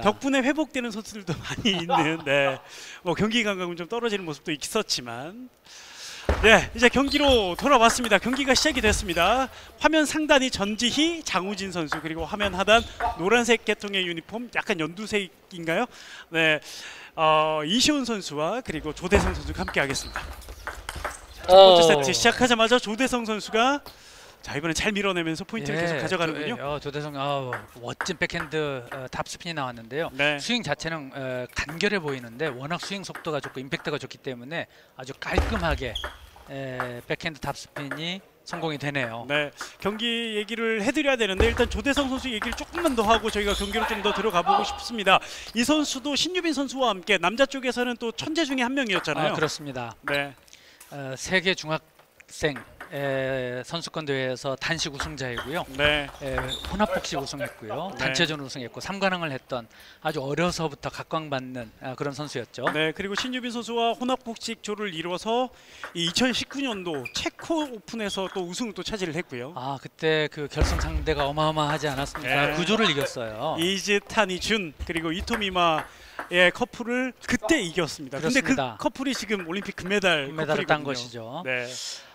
덕분에 회복되는 선수들도 많이 있는 네. 뭐 경기 감각은 좀 떨어지는 모습도 있었지만 네, 이제 경기로 돌아왔습니다. 경기가 시작이 됐습니다. 화면 상단이 전지희, 장우진 선수 그리고 화면 하단 노란색 계통의 유니폼 약간 연두색인가요? 네. 어, 이시훈 선수와 그리고 조대성 선수가 함께 하겠습니다. 자, 첫 번째 어. 세트 시작하자마자 조대성 선수가 자, 이번엔 잘 밀어내면서 포인트를 계속 가져가는군요. 조, 어, 조대성 어, 멋진 백핸드 어, topspin이 나왔는데요. 네. 스윙 자체는 어, 간결해 보이는데 워낙 스윙 속도가 좋고 임팩트가 좋기 때문에 아주 깔끔하게 에, 백핸드 topspin이 성공이 되네요. 네, 경기 얘기를 해드려야 되는데 일단 조대성 선수 얘기를 조금만 더 하고 저희가 경기로 좀 더 들어가 보고 싶습니다. 이 선수도 신유빈 선수와 함께 남자 쪽에서는 또 천재 중에 한 명이었잖아요. 아, 그렇습니다. 네, 어, 세계 중학생 에, 선수권 대회에서 단식 우승자이고요. 네, 에, 혼합복식 우승했고요. 네. 단체전 우승했고 삼관왕을 했던 아주 어려서부터 각광받는 아, 그런 선수였죠. 네. 그리고 신유빈 선수와 혼합복식 조를 이루어서 이 2019년도 체코 오픈에서 또 우승을 또 차지를 했고요. 아 그때 그 결승 상대가 어마어마하지 않았습니까? 네. 구조를 이겼어요. 이즈타니 준 그리고 이토미마의 커플을 그때 이겼습니다. 그렇습니다. 그 커플이 지금 올림픽 금메달 금메달을 딴. 것이죠. 네,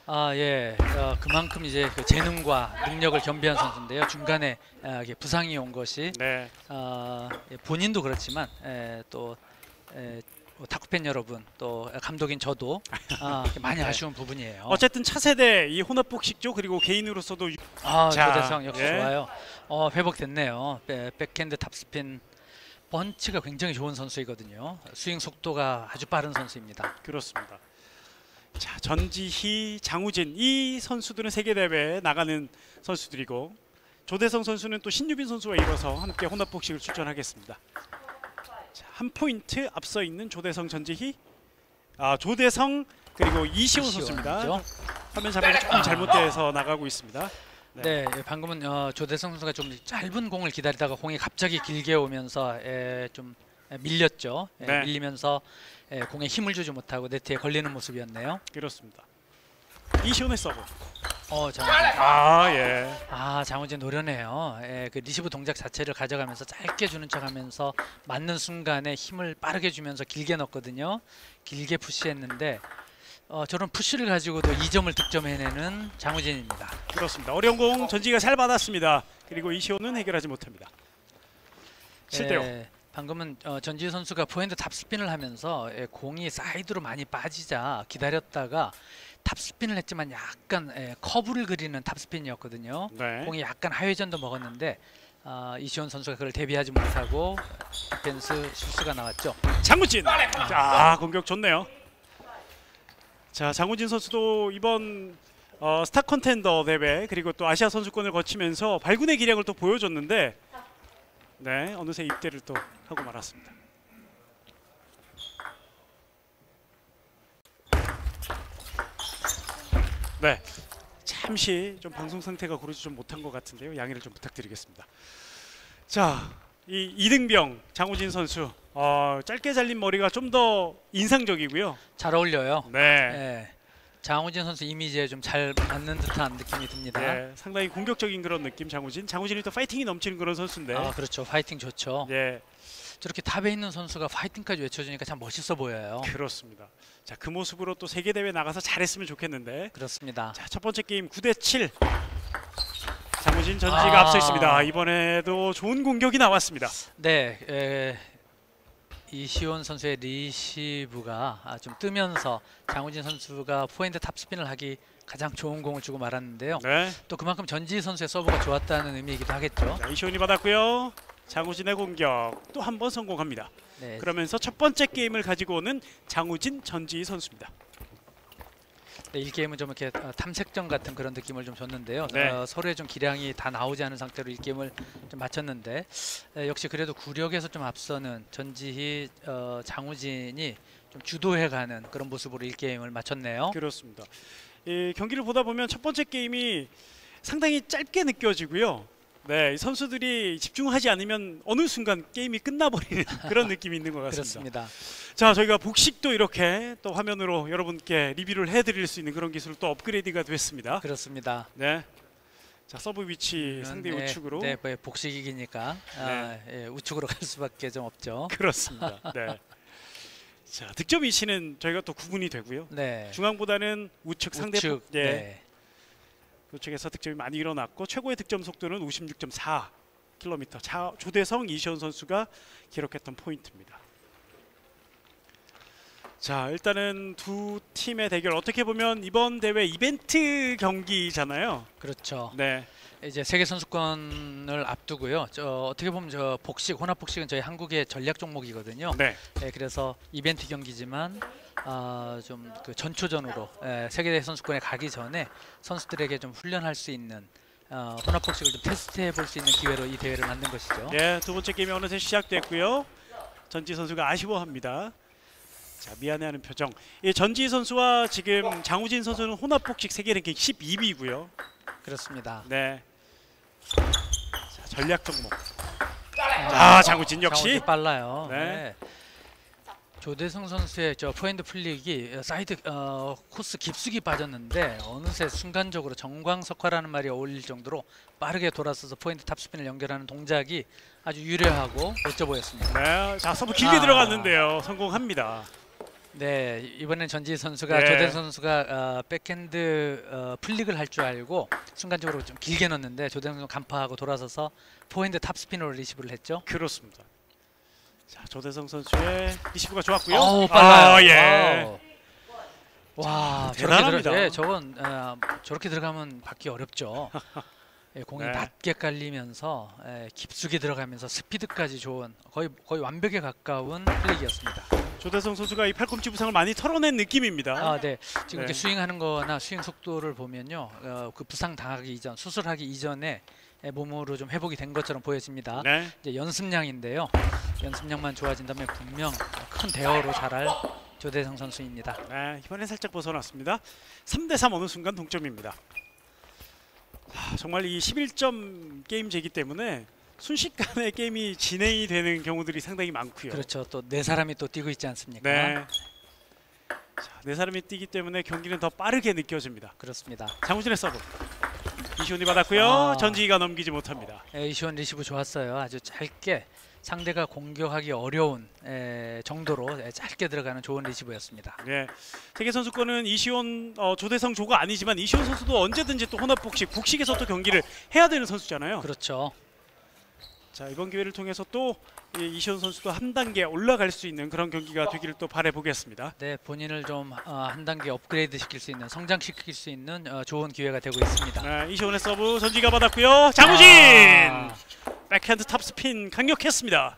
아 예, 어, 그만큼 이제 그 재능과 능력을 겸비한 선수인데요. 중간에 아, 이게 부상이 온 것이 네, 아, 예, 본인도 그렇지만 에, 또 에, 뭐 탁구팬 여러분 또 감독인 저도 아, 많이 아쉬운 부분이에요. 어쨌든 차세대 이 혼합복식조 그리고 개인으로서도 아 자, 조대성 역시 예. 좋아요. 어, 회복됐네요. 배- 백핸드 탑스핀 펀치가 굉장히 좋은 선수이거든요. 스윙 속도가 아주 빠른 선수입니다. 그렇습니다. 자 전지희, 장우진 이 선수들은 세계 대회에 나가는 선수들이고 조대성 선수는 또 신유빈 선수와 이뤄서 함께 혼합복식을 출전하겠습니다. 자, 한 포인트 앞서 있는 조대성, 전지희, 아 조대성 그리고 이시훈 선수입니다. 화면 자막이 조금 잘못돼서 나가고 있습니다. 네. 네, 예, 방금은 어, 조대성 선수가 좀 짧은 공을 기다리다가 공이 갑자기 길게 오면서 에, 좀 에, 밀렸죠. 에, 네. 밀리면서 에, 공에 힘을 주지 못하고 네트에 걸리는 모습이었네요. 그렇습니다. 이시온의 서브. 어, 장, 아 예. 아 장우진 노련해요. 예, 그 리시브 동작 자체를 가져가면서 짧게 주는 척 하면서 맞는 순간에 힘을 빠르게 주면서 길게 넣었거든요. 길게 푸시했는데 어, 저런 푸시를 가지고도 2점을 득점해내는 장우진입니다. 그렇습니다. 어려운 공 전지희가 잘 받았습니다. 그리고 이시온은 해결하지 못합니다. 7대 5. 예, 방금은 어, 전지희 선수가 포핸드 topspin을 하면서 예, 공이 사이드로 많이 빠지자 기다렸다가 topspin을 했지만 약간 예, 커브를 그리는 topspin이었거든요. 네. 공이 약간 하회전도 먹었는데 아, 이시온 선수가 그걸 대비하지 못하고 디펜스 실수가 나왔죠. 장우진. 자 공격 좋네요. 자 장우진 선수도 이번 어, 스타 컨텐더 대회 그리고 또 아시아 선수권을 거치면서 발군의 기량을 또 보여줬는데 네 어느새 입대를 또 하고 말았습니다. 네 잠시 좀 방송 상태가 고르지 좀 못한 것 같은데요 양해를 좀 부탁드리겠습니다. 자, 이 이등병 장우진 선수 어, 짧게 잘린 머리가 좀 더 인상적이고요. 잘 어울려요. 네, 예. 장우진 선수 이미지에 좀 잘 맞는 듯한 느낌이 듭니다. 네, 상당히 공격적인 그런 느낌 장우진. 장우진이 또 파이팅이 넘치는 그런 선수인데. 아 그렇죠. 파이팅 좋죠. 예, 저렇게 탑에 있는 선수가 파이팅까지 외쳐주니까 참 멋있어 보여요. 그렇습니다. 자, 그 모습으로 또 세계 대회 나가서 잘했으면 좋겠는데. 그렇습니다. 자, 첫 번째 게임 9대 7. 장우진 전지희가 아. 앞서 있습니다. 이번에도 좋은 공격이 나왔습니다. 네, 에, 이시온 선수의 리시브가 아, 좀 뜨면서 장우진 선수가 포핸드 topspin을 하기 가장 좋은 공을 주고 말았는데요. 네, 또 그만큼 전지 선수의 서브가 좋았다는 의미이기도 하겠죠. 자, 이시온이 받았고요. 장우진의 공격 또 한 번 성공합니다. 네, 그러면서 첫 번째 게임을 가지고 오는 장우진 전지희 선수입니다. 네, 1게임은 좀 이렇게 어, 탐색전 같은 그런 느낌을 좀 줬는데요. 네. 어, 서로의 좀 기량이 다 나오지 않은 상태로 1게임을 좀 마쳤는데 에, 역시 그래도 구력에서 좀 앞서는 전지희, 어, 장우진이 좀 주도해가는 그런 모습으로 1게임을 마쳤네요. 그렇습니다. 이 경기를 보다 보면 첫 번째 게임이 상당히 짧게 느껴지고요. 네, 이 선수들이 집중하지 않으면 어느 순간 게임이 끝나버리는 그런 느낌이 있는 것 같습니다. 그렇습니다. 자, 저희가 복식도 이렇게 또 화면으로 여러분께 리뷰를 해드릴 수 있는 그런 기술 또 업그레이드가 됐습니다. 그렇습니다. 네. 자 서브 위치 상대 네, 우측으로 네, 뭐 복식이니까 아, 예, 우측으로 갈 수밖에 좀 없죠. 그렇습니다. 네. 자 득점 위치는 저희가 또 구분이 되고요. 네. 중앙보다는 우측 상대 우측. 예, 네. 우측에서 득점이 많이 일어났고 최고의 득점 속도는 56.4km. 자 조대성 이시원 선수가 기록했던 포인트입니다. 자 일단은 두 팀의 대결 어떻게 보면 이번 대회 이벤트 경기잖아요. 그렇죠. 네, 이제 세계 선수권을 앞두고요. 저 어떻게 보면 저 복식 혼합 복식은 저희 한국의 전략 종목이거든요. 네, 예, 그래서 이벤트 경기지만 아, 좀그 전초전으로 예, 세계 선수권에 가기 전에 선수들에게 좀 훈련할 수 있는 어, 혼합 복식을 좀 테스트해 볼 수 있는 기회로 이 대회를 만든 것이죠. 네, 두 번째 게임이 어느새 시작됐고요. 전지 선수가 아쉬워합니다. 자, 미안해하는 표정. 이 전지 선수와 지금 장우진 선수는 혼합 복식 세계 랭킹 12위고요. 그렇습니다. 네. 자, 전략 종목. 아, 장우진 역시. 장우진 빨라요. 네. 네. 조대성 선수의 저 포핸드 flick이 사이드 어, 코스 깊숙이 빠졌는데 어느새 순간적으로 전광석화라는 말이 어울릴 정도로 빠르게 돌아서서 포핸드 topspin을 연결하는 동작이 아주 유려하고 멋져 보였습니다. 네, 자 서브 길게 아. 들어갔는데요. 성공합니다. 네 이번엔 전지희 선수가 네. 조대성 선수가 어, 백핸드 어, flick을 할 줄 알고 순간적으로 좀 길게 넣었는데 조대성 선수 간파하고 돌아서서 포핸드 topspin으로 리시브를 했죠. 그렇습니다. 자 조대성 선수의 리시브가 좋았고요. 어우 빨라요. 아, 예. wow. 와 자, 저렇게 대단합니다. 들어, 예, 저건 어, 저렇게 들어가면 받기 어렵죠. 예, 공이 네. 낮게 깔리면서 예, 깊숙이 들어가면서 스피드까지 좋은 거의 거의 완벽에 가까운 플레이였습니다. 조대성 선수가 이 팔꿈치 부상을 많이 털어낸 느낌입니다. 아, 네. 지금 네. 이렇게 스윙하는-거나 스윙 속도를 보면요, 어, 그 부상 당하기 이전, 수술하기 이전에 예, 몸으로 좀 회복이 된 것처럼 보여집니다. 네. 이제 연습량인데요. 연습량만 좋아진다면 분명 큰 대어로 자랄 조대성 선수입니다. 네, 이번엔 살짝 벗어났습니다. 3대 3 어느 순간 동점입니다. 아, 정말 이 11점 게임제이기 때문에 순식간에 게임이 진행이 되는 경우들이 상당히 많고요. 그렇죠. 또 네 사람이 또 뛰고 있지 않습니까? 네. 자, 네 사람이 뛰기 때문에 경기는 더 빠르게 느껴집니다. 그렇습니다. 장우진의 서브. 이시온이 받았고요. 아. 전지희가 넘기지 못합니다. 에 이시온 리시브 좋았어요. 아주 짧게 상대가 공격하기 어려운 에, 정도로 에, 짧게 들어가는 좋은 리시브였습니다. 네. 세계 선수권은 이시온 어, 조대성 조가 아니지만 이시온 선수도 언제든지 또 혼합 복식, 복식에서 또 경기를 해야 되는 선수잖아요. 그렇죠. 자 이번 기회를 통해서 또이 이시온 선수도 한 단계 올라갈 수 있는 그런 경기가 되기를 또 바래 보겠습니다. 네, 본인을 좀한 단계 업그레이드 시킬 수 있는, 성장시킬 수 있는 어, 좋은 기회가 되고 있습니다. 네, 이시온의 서브 전지희가 받았고요. 장우진 아, 백핸드 탑스핀 강력했습니다.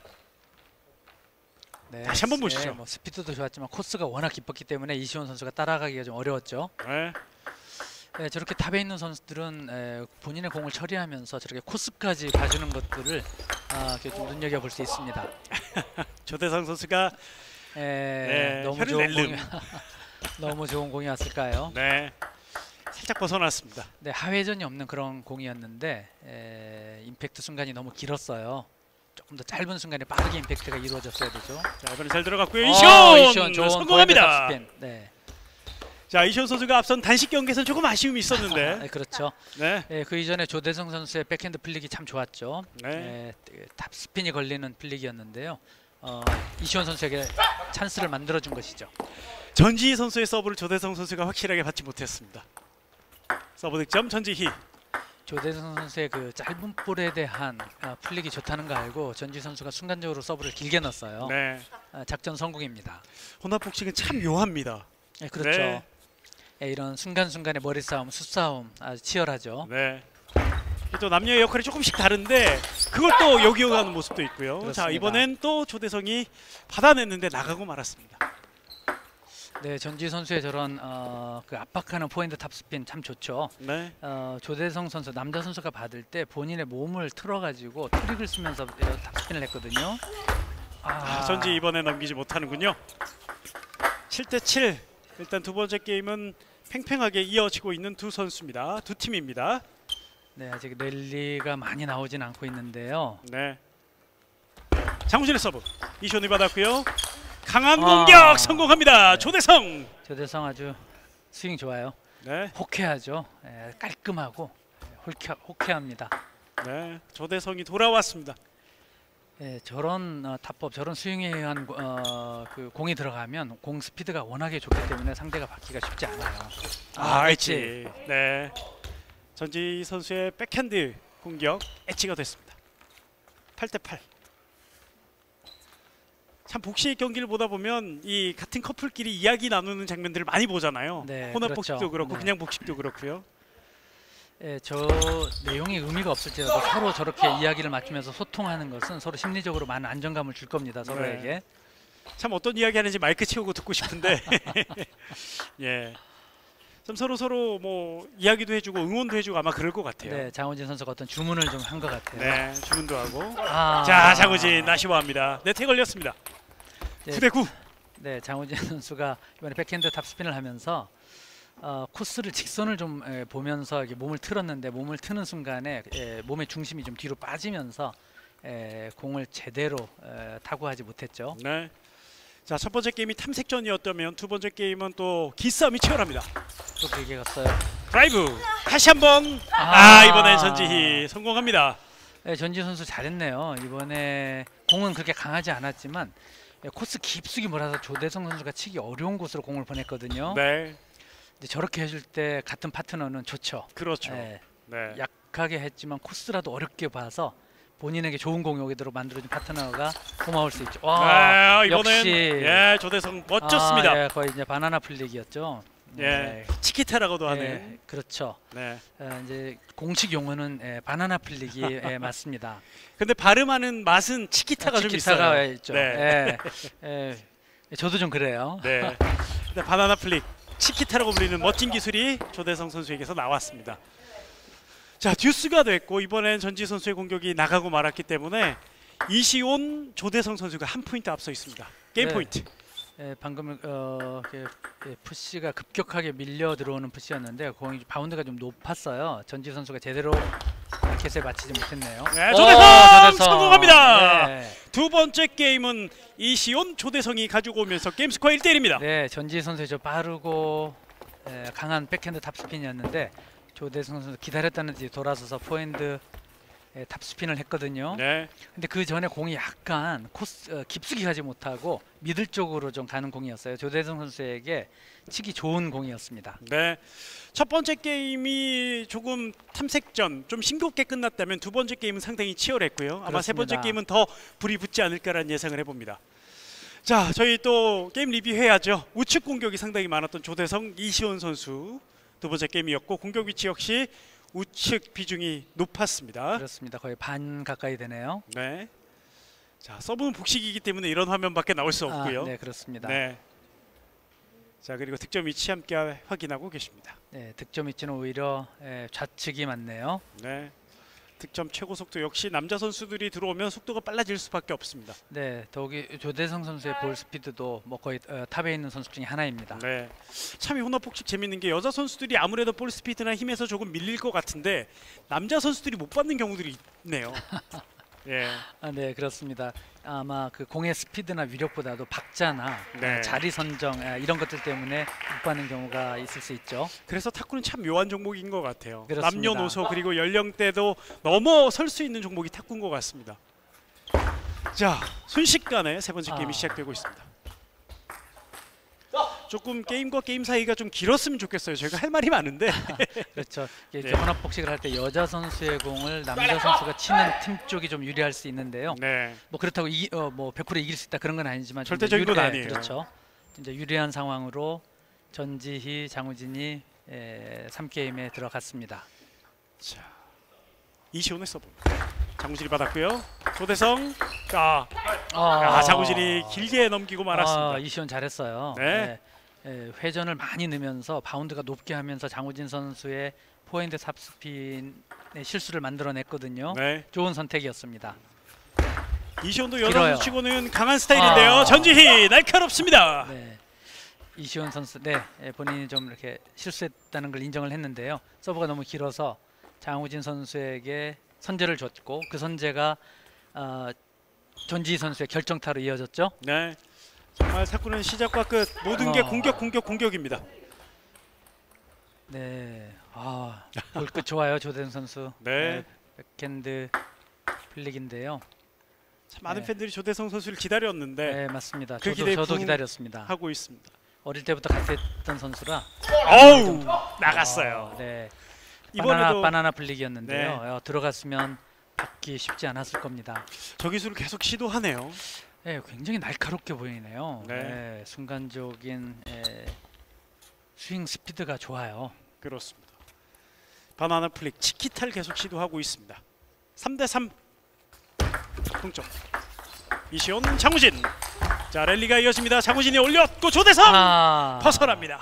네, 다시 한번 네, 보시죠. 뭐 스피드도 좋았지만 코스가 워낙 깊었기 때문에 이시온 선수가 따라가기가 좀 어려웠죠. 네, 네, 저렇게 탑에 있는 선수들은 에, 본인의 공을 처리하면서 저렇게 코스까지 봐주는 것들을 아, 좀 눈여겨 볼 수 있습니다. 조대성 선수가 에, 네, 너무 좋은. 공이 너무 좋은 공이었을까요? 네 살짝 벗어났습니다. 네, 하회전이 없는 그런 공이었는데 에, 임팩트 순간이 너무 길었어요. 조금 더 짧은 순간에 빠르게 임팩트가 이루어졌어야 되죠. 자 이번에 잘 들어갔고요. 어, 이시온, 이시온 성공합니다. 네, 자 이시온 선수가 앞선 단식 경기에서는 조금 아쉬움이 있었는데 네, 그렇죠. 네, 네, 그 이전에 조대성 선수의 백핸드 flick이 참 좋았죠. 네. 네, 탑 스핀이 걸리는 flick이었는데요. 어, 이시온 선수에게 찬스를 만들어준 것이죠. 전지희 선수의 서브를 조대성 선수가 확실하게 받지 못했습니다. 서브 득점 전지희. 조대성 선수의 그 짧은 볼에 대한 어, flick이 좋다는 거 알고 전지희 선수가 순간적으로 서브를 길게 넣었어요. 네, 어, 작전 성공입니다. 혼합 복식은 참 묘합니다. 네, 그렇죠. 네. 예, 이런 순간순간의 머리 싸움, 수싸움 아주 치열하죠. 네. 또 남녀의 역할이 조금씩 다른데 그걸 또 역이용하는 모습도 있고요. 자 그렇습니다. 이번엔 또 조대성이 받아냈는데 나가고 말았습니다. 네, 전지희 선수의 저런 어, 그 압박하는 포핸드 탑스핀 참 좋죠. 네. 어, 조대성 선수 남자 선수가 받을 때 본인의 몸을 틀어가지고 트릭을 쓰면서 어, 탑스핀을 했거든요. 아, 전지희 이번에 넘기지 못하는군요. 7대 7. 일단 두 번째 게임은 팽팽하게 이어지고 있는 두 선수입니다. 두 팀입니다. 네, 아직 랠리가 많이 나오진 않고 있는데요. 네. 장우진의 서브. 이시온이 받았고요. 강한 아. 공격 성공합니다. 네. 조대성. 조대성 아주 스윙 좋아요. 네. 호쾌하죠. 예, 깔끔하고 홀쾌, 호쾌합니다. 네, 조대성이 돌아왔습니다. 예, 저런 어, 타법, 저런 스윙에 의한 어, 그 공이 들어가면 공 스피드가 워낙에 좋기 때문에 상대가 받기가 쉽지 않아요. 아, 엣지. 엣지. 네. 전지 선수의 백핸드 공격 엣지가 됐습니다. 8대 8. 참 복식 경기를 보다 보면 이 같은 커플끼리 이야기 나누는 장면들을 많이 보잖아요. 네, 혼합 그렇죠. 복식도 그렇고 네. 그냥 복식도 그렇고요. 예, 저 내용이 의미가 없을지라도 서로 저렇게 이야기를 맞추면서 소통하는 것은 서로 심리적으로 많은 안정감을 줄 겁니다. 서로에게. 참 어떤 이야기 하는지 마이크 치우고 듣고 싶은데 예. 좀 서로 서로 뭐 이야기도 해주고 응원도 해주고 아마 그럴 것 같아요. 네, 장우진 선수가 어떤 주문을 좀 한 것 같아요. 네, 주문도 하고. 아, 자, 장우진 아쉬워합니다. 네트 걸렸습니다. 네. 9대 9. 네, 장우진 선수가 이번에 백핸드 탑스핀을 하면서 어, 코스를 직선을 좀 에, 보면서 몸을 틀었는데 몸을 트는 순간에 에, 몸의 중심이 좀 뒤로 빠지면서 에, 공을 제대로 에, 타구하지 못했죠. 네. 자, 첫 번째 게임이 탐색전이었다면 두 번째 게임은 또 기싸움이 치열합니다. 또 길게 갔어요. 드라이브 다시 한번 아, 아. 이번엔 전지희 성공합니다. 네, 전지 선수 잘했네요. 이번에 공은 그렇게 강하지 않았지만 예, 코스 깊숙이 몰아서 조대성 선수가 치기 어려운 곳으로 공을 보냈거든요. 네, 저렇게 해줄 때 같은 파트너는 좋죠. 그렇죠. 예, 네. 약하게 했지만 코스라도 어렵게 봐서 본인에게 좋은 오도록 만들어준 파트너가 고마울 수 있죠. 와, 아, 이번엔 역시. 예, 조대성 멋졌습니다. 아, 예, 거의 이제 banana flick이었죠. 예, 치키타라고도 예, 하는. 그렇죠. 네. 어, 이제 공식 용어는 예, banana flick이 예, 맞습니다. 근데 발음하는 맛은 치키타가 좀 치키타가 있어요. 있죠. 네. 예, 예, 저도 좀 그래요. 네. banana flick 치키타라고 불리는 멋진 기술이 조대성 선수에게서 나왔습니다. 자 듀스가 됐고 이번엔 전지희 선수의 공격이 나가고 말았기 때문에 이시온 조대성 선수가 한 포인트 앞서 있습니다. 게임 네. 포인트. 예, 방금 어, 그, 예, 푸시가 급격하게 밀려 들어오는 푸시였는데 공이 바운드가 좀 높았어요. 전지희 선수가 제대로 라켓에 맞히지 못했네요. 네, 오, 조대성 성공합니다. 네, 두 번째 게임은 이시온 조대성이 가지고 오면서 게임 스코어 1대1입니다. 네, 전지희 선수의 저 빠르고 예, 강한 백핸드 탑스핀이었는데 조대성 선수 기다렸다는 듯이 돌아서서 포핸드 예, 탑스핀을 했거든요. 네. 근데 그 전에 공이 약간 코스 어, 깊숙이 가지 못하고 미들 쪽으로 좀 가는 공이었어요. 조대성 선수에게 치기 좋은 공이었습니다. 네. 첫 번째 게임이 조금 탐색전 좀 싱겁게 끝났다면 두 번째 게임은 상당히 치열했고요. 아마 세 번째 그렇습니다. 게임은 더 불이 붙지 않을까라는 예상을 해봅니다. 자, 저희 또 게임 리뷰해야죠. 우측 공격이 상당히 많았던 조대성 이시원 선수 두 번째 게임이었고 공격 위치 역시 우측 비중이 높았습니다. 그렇습니다. 거의 반 가까이 되네요. 네. 자, 서브는 복식이기 때문에 이런 화면밖에 나올 수 없고요. 아, 네, 그렇습니다. 네. 자, 그리고 득점 위치 함께 확인하고 계십니다. 네, 득점 위치는 오히려 예, 좌측이 맞네요. 네. 득점 최고 속도 역시 남자 선수들이 들어오면 속도가 빨라질 수밖에 없습니다. 네, 더욱이 조대성 선수의 볼 스피드도 뭐 거의 어, 탑에 있는 선수 중에 하나입니다. 네. 참 이 혼합 복식 재밌는 게 여자 선수들이 아무래도 볼 스피드나 힘에서 조금 밀릴 것 같은데 남자 선수들이 못 받는 경우들이 있네요. 예. 아, 네, 그렇습니다. 아마 그 공의 스피드나 위력보다도 박자나 네. 어, 자리 선정 아, 이런 것들 때문에 못 받는 경우가 있을 수 있죠. 그래서 탁구는 참 묘한 종목인 것 같아요. 그렇습니다. 남녀노소 그리고 연령대도 넘어설 수 있는 종목이 탁구인 것 같습니다. 자, 순식간에 세 번째 게임이 아. 시작되고 있습니다. 조금 게임과 게임 사이가 좀 길었으면 좋겠어요. 저희가 할 말이 많은데. 그렇죠. 네. 혼합 복식을 할 때 여자 선수의 공을 남자 선수가 치는 팀 쪽이 좀 유리할 수 있는데요. 네. 뭐 그렇다고 이, 어, 뭐 100% 이길 수 있다 그런 건 아니지만 좀 절대적인 건 유리해, 아니에요. 그렇죠. 이제 유리한 상황으로 전지희, 장우진이 에, 3게임에 들어갔습니다. 자, 이시온의 서브. 장우진이 받았고요. 조대성. 자, 아, 장우진이 길게 넘기고 말았습니다. 아, 이시온 잘했어요. 네. 예, 예, 회전을 많이 넣으면서 바운드가 높게 하면서 장우진 선수의 포핸드 탑스핀의 실수를 만들어냈거든요. 네. 좋은 선택이었습니다. 이시온도 여자. 선수치고는 강한 스타일인데요. 아. 전지희 날카롭습니다. 네. 이시온 선수, 네, 예, 본인이 좀 이렇게 실수했다는 걸 인정을 했는데요. 서브가 너무 길어서 장우진 선수에게 선제를 줬고 그 선제가 어, 전지희 선수의 결정타로 이어졌죠. 네. 정말 탁구는 시작과 끝 모든 게 어. 공격 공격 공격입니다. 네, 아, 볼끝 좋아요 조대성 선수. 네. 백핸드 플릭인데요. 참 많은 네. 팬들이 조대성 선수를 기다렸는데 네, 맞습니다. 그 저도 저도 기다렸습니다. 하고 있습니다. 어릴 때부터 같이 했던 선수라 어우 나갔어요. 어, 네. 바나나 이번에도 바나나 플릭이었는데요. 네. 어, 들어갔으면 받기 쉽지 않았을 겁니다. 저 기술을 계속 시도하네요. 네, 굉장히 날카롭게 보이네요. 네. 네, 순간적인 에, 스윙 스피드가 좋아요. 그렇습니다. banana flick chiquita를 계속 시도하고 있습니다. 3대 3 동점. 이시온 장우진. 자 랠리가 이어집니다. 장우진이 올렸고 조대성 아, 벗어납니다.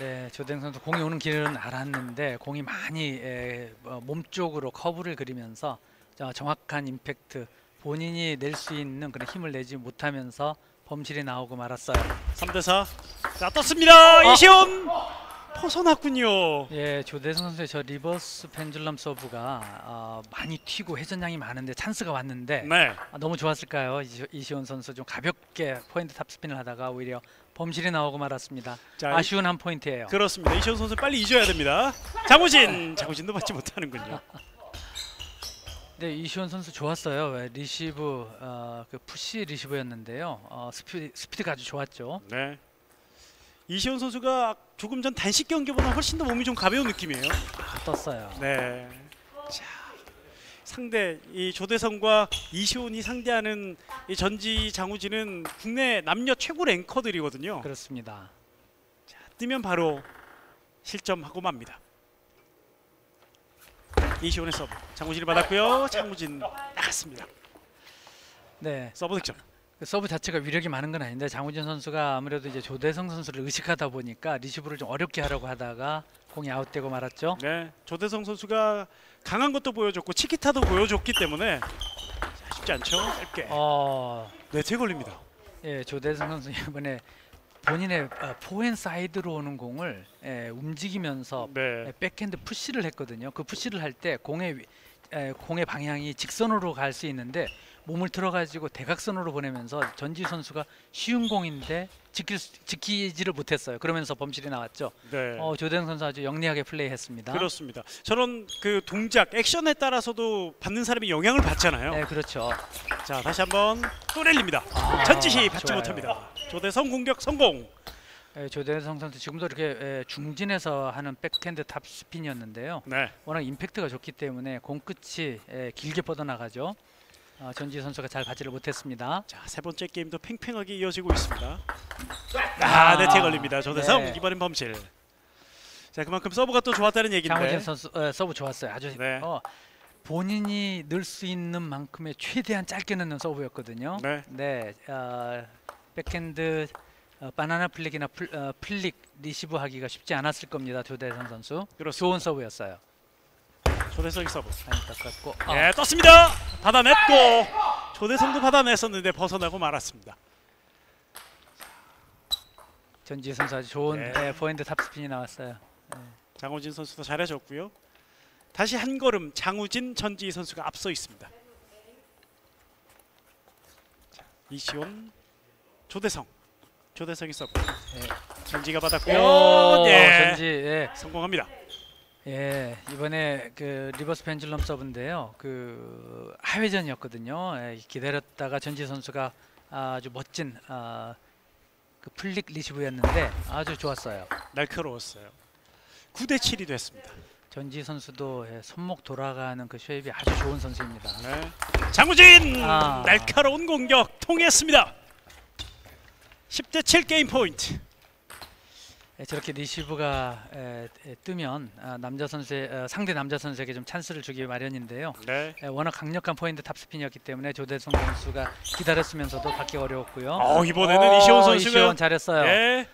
네, 조대성 선수 공이 오는 길은 알았는데 공이 많이 에, 어, 몸 쪽으로 커브를 그리면서 저 정확한 임팩트 본인이 낼 수 있는 그런 힘을 내지 못하면서 범실이 나오고 말았어요. 3대 4. 자 떴습니다. 어. 이시온 벗어났군요. 예, 조대성 선수의 저 reverse pendulum 서브가 어, 많이 튀고 회전량이 많은데 찬스가 왔는데 네. 아, 너무 좋았을까요? 이시- 이시온 선수 좀 가볍게 포핸드 탑스핀을 하다가 오히려 범실이 나오고 말았습니다. 자 아쉬운 한 포인트예요. 그렇습니다. 이시온 선수 빨리 잊어야 됩니다. 장우진, 장우진도 받지 못하는군요. 네, 이시온 선수 좋았어요. 왜, 리시브 어, 그 푸시 리시브였는데요. 어, 스피, 스피드가 아주 좋았죠. 네. 이시온 선수가 조금 전 단식 경기보다 훨씬 더 몸이 좀 가벼운 느낌이에요. 다 떴어요. 네. 자, 상대 이 조대성과 이시온이 상대하는 이 전지희 장우진은 국내 남녀 최고 랭커들이거든요. 그렇습니다. 뜨면 바로 실점하고 맙니다. 이시온의 서브. 장우진이 받았고요. 장우진 나갔습니다. 네, 서브 득점. 그 서브 자체가 위력이 많은 건 아닌데 장우진 선수가 아무래도 이제 조대성 선수를 의식하다 보니까 리시브를 좀 어렵게 하려고 하다가 공이 아웃되고 말았죠. 네. 조대성 선수가 강한 것도 보여줬고 chiquita도 보여줬기 때문에 자, 쉽지 않죠. 짧게. 어, 네트에 걸립니다. 예, 조대성 선수 이번에 본인의 어, 포핸드 사이드로 오는 공을 예, 움직이면서 네. 예, 백핸드 푸시를 했거든요. 그 푸시를 할 때 공의 위- 에, 공의 방향이 직선으로 갈 수 있는데 몸을 틀어가지고 대각선으로 보내면서 전지희 선수가 쉬운 공인데 지킬 수- 지키지를 못했어요. 그러면서 범실이 나왔죠. 네. 어, 조대성 선수 아주 영리하게 플레이했습니다. 그렇습니다. 저런 그 동작, 액션에 따라서도 받는 사람이 영향을 받잖아요. 네, 그렇죠. 자, 다시 한번 또 랠립니다. 아, 전지희 받지 좋아요. 못합니다. 조대성 공격 성공. 예, 조대성 선수 지금도 이렇게 예, 중진에서 하는 백핸드 탑 스핀이었는데요. 네. 워낙 임팩트가 좋기 때문에 공 끝이 예, 길게 뻗어나가죠. 어, 전지희 선수가 잘 받지를 못했습니다. 자, 세 번째 게임도 팽팽하게 이어지고 있습니다. 아, 네트에 걸립니다. 조대성 네. 이번엔 범실. 자, 그만큼 서브가 또 좋았다는 얘기인데. 장우진 선수 어, 서브 좋았어요. 아주 네. 어, 본인이 넣을 수 있는 만큼의 최대한 짧게 넣는 서브였거든요. 네. 네, 어, 백핸드 어, banana flick이나 fl-, 어, flick 리시브 하기가 쉽지 않았을 겁니다. 조대성 선수 그렇습니다. 좋은 서브였어요. 조대성이 서브. 아, 네, 떴습니다. 받아냈고 조대성도 받아냈었는데 벗어나고 말았습니다. 전지희 선수 아주 좋은 네. 네. 포핸드 탑스핀이 나왔어요. 장우진 선수도 잘해줬고요. 다시 한 걸음 장우진 전지희 선수가 앞서 있습니다. 자, 이시온 조대성 조대성이 서브 네. 전지희가 받았고요. 오, 예. 전지희 예. 성공합니다. 예, 이번에 그 reverse pendulum 서브인데요. 그 하회전이었거든요. 예, 기다렸다가 전지희 선수가 아주 멋진 아, 그 flick 리시브였는데 아주 좋았어요. 날카로웠어요. 9대 7이 됐습니다. 전지희 선수도 예, 손목 돌아가는 그 shape이 아주 좋은 선수입니다. 네. 장우진 아. 날카로운 공격 통했습니다. 10대 7 게임 포인트. 예, 저렇게 리시브가 에, 에, 뜨면 아, 남자 선수의 어, 상대 남자 선수에게 좀 찬스를 주기 마련인데요. 네. 예, 워낙 강력한 포핸드 탑스핀이었기 때문에 조대성 선수가 기다렸으면서도 받기 어려웠고요. 어, 이번에는 이시온 선수가- 이시온 잘했어요. 예.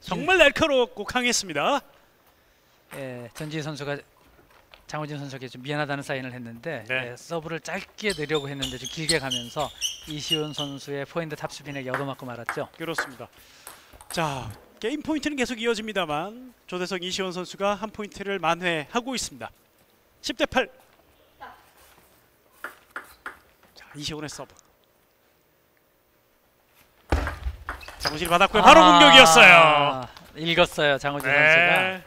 정말 날카로웠고 강했습니다. 예, 전지희 선수가 장우진 선수에게 좀 미안하다는 사인을 했는데 네. 예, 서브를 짧게 내려고 했는데 좀 길게 가면서 이시온 선수의 포핸드 탑스핀에게 얻어맞고 말았죠. 그렇습니다. 자 게임 포인트는 계속 이어집니다만 조대성 이시온 선수가 한 포인트를 만회하고 있습니다. 10대 8. 자 이시온의 서브. 장우진 받았고요. 바로 아, 공격이었어요. 읽었어요 선수가. 네.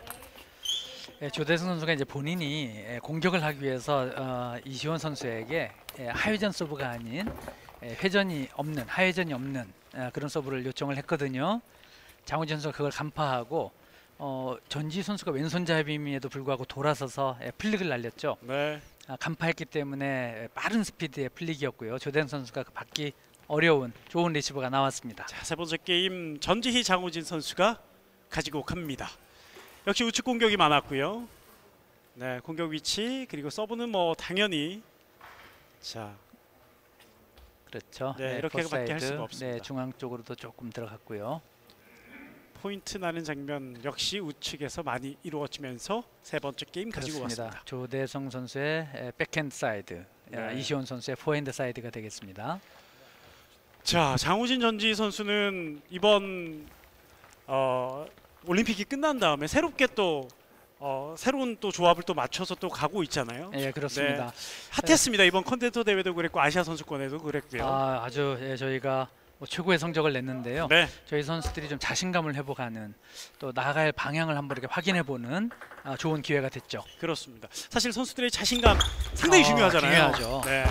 예, 조대성 선수가 이제 본인이 예, 공격을 하기 위해서 어, 이시온 선수에게 예, 하회전 서브가 아닌 예, 회전이 없는 하회전이 없는 예, 그런 서브를 요청을 했거든요. 장우진 선수가 그걸 간파하고 어, 전지희 선수가 왼손잡이임에도 불구하고 돌아서서 예, flick을 날렸죠. 네. 아, 간파했기 때문에 빠른 스피드의 flick이었고요. 조대성 선수가 그 받기 어려운 좋은 리시브가 나왔습니다. 자, 세 번째 게임 전지희 장우진 선수가 가지고 갑니다. 역시 우측 공격이 많았고요. 네, 공격 위치 그리고 서브는 뭐 당연히 자, 그렇죠. 네, 네, 이렇게밖에 할 수가 없습니다. 네, 중앙 쪽으로도 조금 들어갔고요. 포인트 나는 장면 역시 우측에서 많이 이루어지면서 세 번째 게임 가지고 그렇습니다. 왔습니다. 조대성 선수의 에, 백핸드 사이드, 아, 네. 이시온 선수의 포핸드 사이드가 되겠습니다. 자, 장우진 전지희 선수는 이번 어, 올림픽이 끝난 다음에 새롭게 또 어, 새로운 또 조합을 또 맞춰서 또 가고 있잖아요. 예, 그렇습니다. 핫했습니다. 이번 Contender 대회도 그랬고 아시아 선수권에도 그랬고요. 아, 아주 예, 저희가 뭐 최고의 성적을 냈는데요. 네, 저희 선수들이 좀 자신감을 회복하는 또 나아갈 방향을 한번 이렇게 확인해보는 아, 좋은 기회가 됐죠. 그렇습니다. 사실 선수들의 자신감 상당히 아, 중요하잖아요. 중요하죠. 네.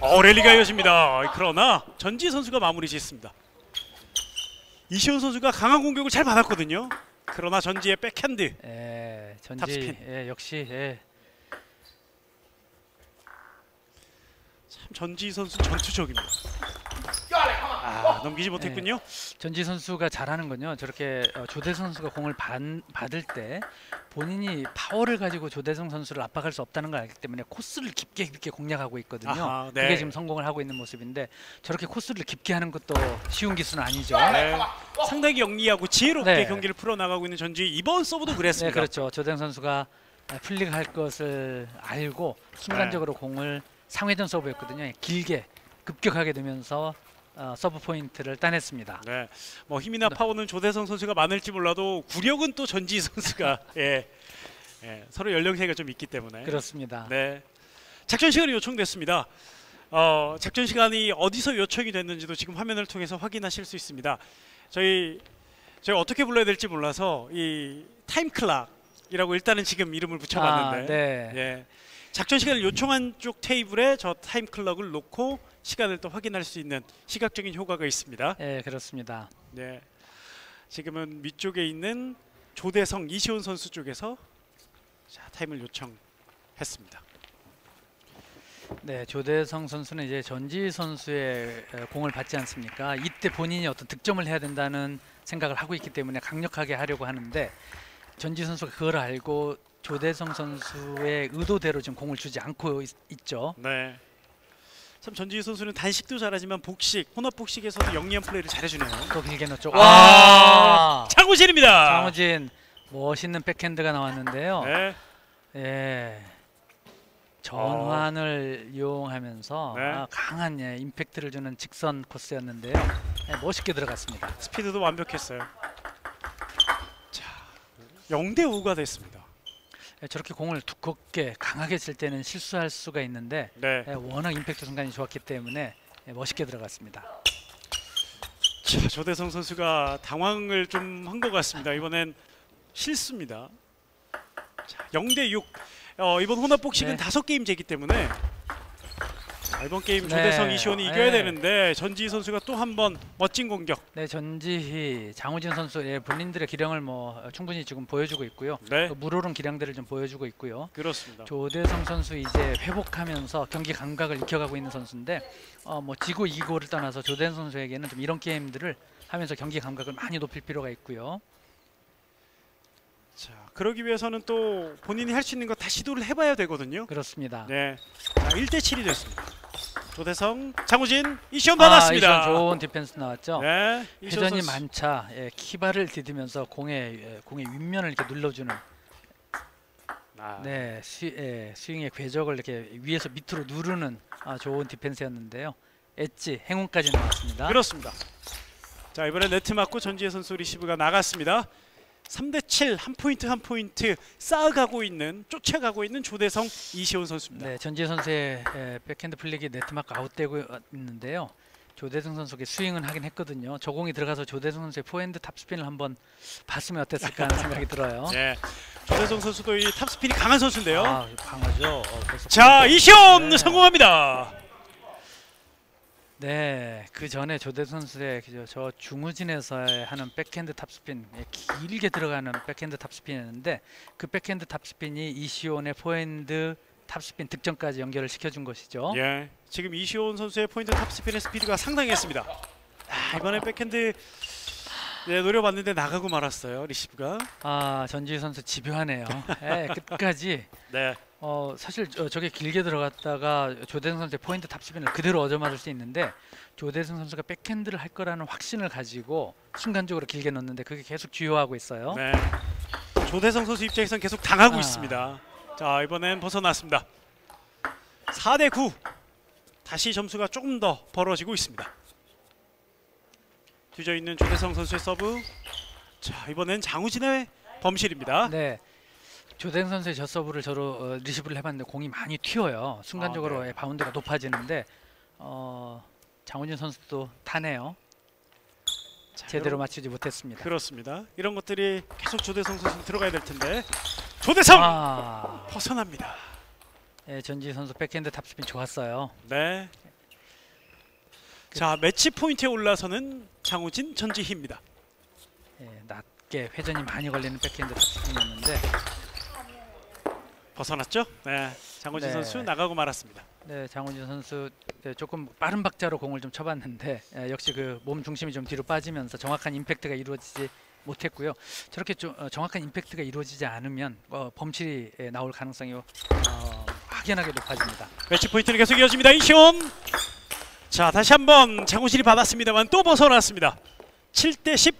어, 랠리가 이어집니다. 그러나 전지희 선수가 마무리 짓습니다. 이시온 선수가 강한 공격을 잘 받았거든요. 그러나 전지희 백핸드 예, 전지희 탑스핀. 예, 역시 예, 참 전지 선수 전투적입니다. 아, 넘기지 못했군요. 전지 선수가 잘하는 건요. 저렇게 어, 조대성 선수가 공을 받, 받을 때 본인이 파워를 가지고 조대성 선수를 압박할 수 없다는 걸 알기 때문에 코스를 깊게 깊게 공략하고 있거든요. 아하, 네. 그게 지금 성공을 하고 있는 모습인데 저렇게 코스를 깊게 하는 것도 쉬운 기술은 아니죠. 네. 상당히 영리하고 지혜롭게 네. 경기를 풀어나가고 있는 전지 이번 서브도 네, 그랬습니다. 그렇죠. 조대성 선수가 플릭할 것을 알고 순간적으로 공을 상회전 서브였거든요. 길게 급격하게 되면서 어, 서브 포인트를 따냈습니다. 네, 뭐 힘이나 네. 파워는 조대성 선수가 많을지 몰라도 구력은 또 전지희 선수가 예, 예, 서로 연령차이가 좀 있기 때문에 그렇습니다. 네, 작전 시간이 요청됐습니다. 어, 작전 시간이 어디서 요청이 됐는지도 지금 화면을 통해서 확인하실 수 있습니다. 저희 저희 어떻게 불러야 될지 몰라서 이 time clock이라고 일단은 지금 이름을 붙여봤는데 아, 네. 예, 작전 시간을 요청한 쪽 테이블에 저 time clock을 놓고 시간을 또 확인할 수 있는 시각적인 효과가 있습니다. 예, 그렇습니다. 네. 지금은 위쪽에 있는 조대성 이시온 선수 쪽에서 자, 타임을 요청했습니다. 네, 조대성 선수는 이제 전지희 선수의 에, 공을 받지 않습니까? 이때 본인이 어떤 득점을 해야 된다는 생각을 하고 있기 때문에 강력하게 하려고 하는데 전지 선수가 그걸 알고 조대성 선수의 의도대로 지금 공을 주지 않고 있, 있죠. 네. 참 전지희 선수는 단식도 잘하지만 복식, 혼합 복식에서도 영리한 플레이를 잘해주네요. 또 길게 넣었죠. 와! 와! 장우진입니다. 장호진 멋있는 백핸드가 나왔는데요. 네. 예. 전환을 이용하면서 네. 아, 강한 예, 임팩트를 주는 직선 코스였는데요. 예, 멋있게 들어갔습니다. 스피드도 완벽했어요. 자, 0대 5가 됐습니다. 예, 저렇게 공을 두껍게 강하게 칠 때는 실수할 수가 있는데 네. 예, 워낙 임팩트 순간이 좋았기 때문에 예, 멋있게 들어갔습니다. 자, 조대성 선수가 당황을 좀 한 것 같습니다. 이번엔 실수입니다. 자, 0대 6. 어, 이번 혼합 복식은 네. 다섯 게임제이기 때문에 자, 이번 게임 네. 조대성 이시원이 이겨야 네. 되는데 전지 선수가 또 한 번 멋진 공격. 네, 전지희, 장우진 선수 예, 본인들의 기량을 뭐 어, 충분히 지금 보여주고 있고요. 네. 또 물오른 기량들을 좀 보여주고 있고요. 그렇습니다. 조대성 선수 이제 회복하면서 경기 감각을 익혀가고 있는 선수인데 어, 뭐 지고 이기고를 떠나서 조대성 선수에게는 좀 이런 게임들을 하면서 경기 감각을 많이 높일 필요가 있고요. 자, 그러기 위해서는 또 본인이 할 수 있는 거 다 시도를 해봐야 되거든요. 그렇습니다. 네. 자, 1대 7이 됐습니다. 조대성, 장우진, 이시온 아, 받았습니다. 이시원 좋은 디펜스 나왔죠. 네. 회전이 선수. 많자 예, 키발을 디디면서 공의 예, 공의 윗면을 이렇게 눌러주는 아, 네 스, 예, 스윙의 궤적을 이렇게 위에서 밑으로 누르는 아, 좋은 디펜스였는데요. 엣지 행운까지 나왔습니다. 그렇습니다. 자 이번에 네트 맞고 전지희 선수 리시브가 나갔습니다. 3대 7 한 포인트 한 포인트 쌓아가고 있는 쫓아가고 있는 조대성 이시온 선수입니다. 네, 전지희 선수의 에, 백핸드 flick이 네트 맞고 아웃되고 있는데요. 조대성 선수에게 스윙은 하긴 했거든요. 저 공이 들어가서 조대성 선수의 포핸드 탑스핀을 한번 봤으면 어땠을까 하는 생각이 들어요. 네. 조대성 선수도 이 탑스핀이 강한 선수인데요. 아, 강하죠. 어, 자. 이시온 네. 성공합니다. 네, 그 전에 조대성 선수의 그저 저 중후진에서 하는 백핸드 탑스핀 예, 길게 들어가는 백핸드 탑스핀이었는데 그 백핸드 탑스핀이 이시온의 포핸드 탑스핀 득점까지 연결을 시켜준 것이죠. 예. 지금 이시온 선수의 포핸드 탑스핀의 스피드가 상당했습니다. 아, 이번에 백핸드 네, 노려봤는데 나가고 말았어요. 리시브가. 아 전지희 선수 집요하네요. 예, 끝까지 네. 어 사실 저, 저게 길게 들어갔다가 조대성 선수의 포핸드 탑스핀을 그대로 얻어맞을 수 있는데 조대성 선수가 백핸드를 할 거라는 확신을 가지고 순간적으로 길게 넣는데 그게 계속 주효하고 있어요. 네. 조대성 선수 입장에선 계속 당하고 아. 있습니다. 자, 이번엔 벗어났습니다. 4대 9. 다시 점수가 조금 더 벌어지고 있습니다. 뒤져 있는 조대성 선수의 서브. 자, 이번엔 장우진의 범실입니다. 네. 조대성 선수의 저 서브를 저로 어, 리시브를 해봤는데 공이 많이 튀어요. 순간적으로 아, 네. 예, 바운드가 높아지는데 어, 장우진 선수도 타네요. 자, 제대로 맞추지 못했습니다. 그렇습니다. 이런 것들이 계속 조대성 선수 들어가야 될 텐데. 조대성 아, 벗어납니다. 예, 전지희 선수 백핸드 탑스핀 좋았어요. 네. 자, 매치 포인트에 올라서는 장우진 전지희입니다. 예, 낮게 회전이 많이 걸리는 백핸드 탑스핀이었는데 벗어났죠? 네. 장우진 네. 선수 나가고 말았습니다. 네, 장우진 선수 네, 조금 빠른 박자로 공을 좀 쳐봤는데 예, 역시 그 몸 중심이 좀 뒤로 빠지면서 정확한 임팩트가 이루어지지 못했고요. 저렇게 좀 어, 정확한 임팩트가 이루어지지 않으면 어, 범실이 예, 나올 가능성이 어, 확연하게 높아집니다. 매치 포인트는 계속 이어집니다. 이시온. 자, 다시 한번 장우진이 받았습니다만 또 벗어났습니다. 7대 10.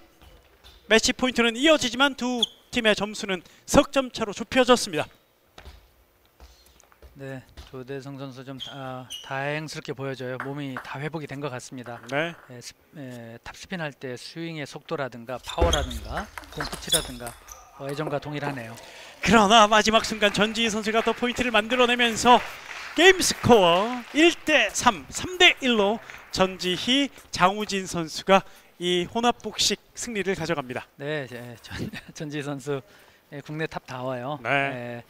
매치 포인트는 이어지지만 두 팀의 점수는 석점 차로 좁혀졌습니다. 네, 조대성 선수 좀 아, 다행스럽게 보여져요. 몸이 다 회복이 된 것 같습니다. 네. 예, 스, 예, 탑스핀 할 때 스윙의 속도라든가 파워라든가 공 끝이라든가 어, 예전과 동일하네요. 그러나 마지막 순간 전지희 선수가 더 포인트를 만들어내면서 게임 스코어 1대 3, 3대 1로 전지희, 장우진 선수가 이 혼합복식 승리를 가져갑니다. 네, 예, 전, 전지희 선수 예, 국내 탑 다워요. 네. 예,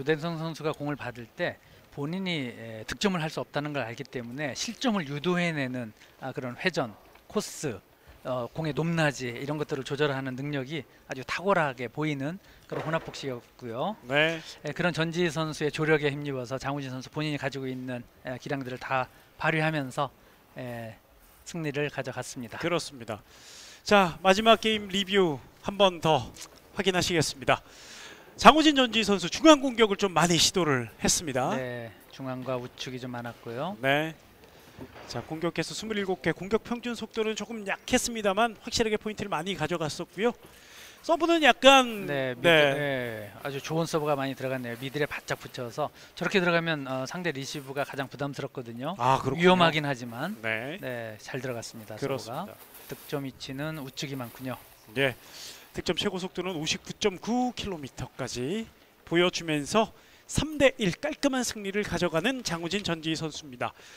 조대성 선수가 공을 받을 때 본인이 예, 득점을 할 수 없다는 걸 알기 때문에 실점을 유도해내는 아, 그런 회전, 코스, 어, 공의 높낮이 이런 것들을 조절하는 능력이 아주 탁월하게 보이는 그런 혼합복식이었고요. 네. 예, 그런 전지희 선수의 조력에 힘입어서 장우진 선수 본인이 가지고 있는 예, 기량들을 다 발휘하면서 예, 승리를 가져갔습니다. 그렇습니다. 자 마지막 게임 리뷰 한 번 더 확인하시겠습니다. 장우진 전지희 선수 중앙 공격을 좀 많이 시도를 했습니다. 네, 중앙과 우측이 좀 많았고요. 네. 자 공격에서 27개 공격 평균 속도는 조금 약했습니다만 확실하게 포인트를 많이 가져갔었고요. 서브는 약간 네, mid, 네. 네, 아주 좋은 서브가 많이 들어갔네요. middle에 바짝 붙여서 저렇게 들어가면 어, 상대 리시브가 가장 부담스럽거든요. 아. 위험하긴 하지만 네. 네, 잘 들어갔습니다. 서브가. 그렇습니다. 득점 위치는 우측이 많군요. 네. 득점 최고 속도는 59.9km까지 보여주면서 3대 1 깔끔한 승리를 가져가는 장우진 전지희 선수입니다.